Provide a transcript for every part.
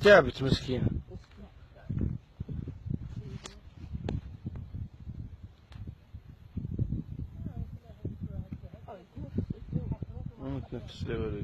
تعبت مسكينة ما تنفس لي ولا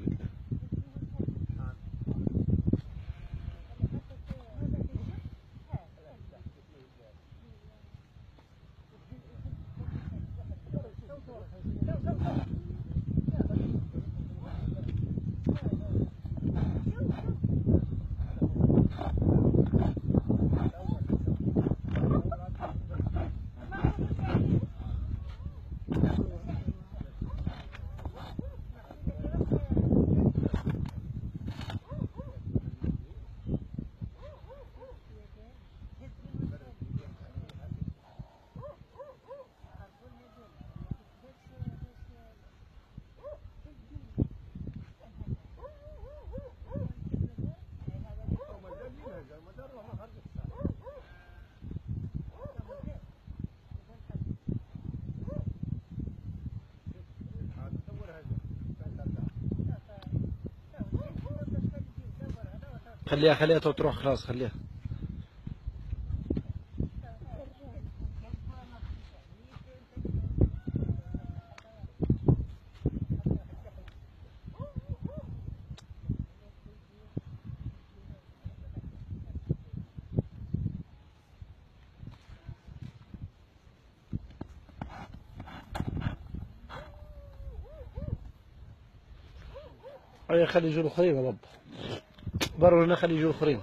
خليها خليها تروح خلاص خليها. خلي يجوا الاخرين يا برا هنا خلي يجوا الاخرين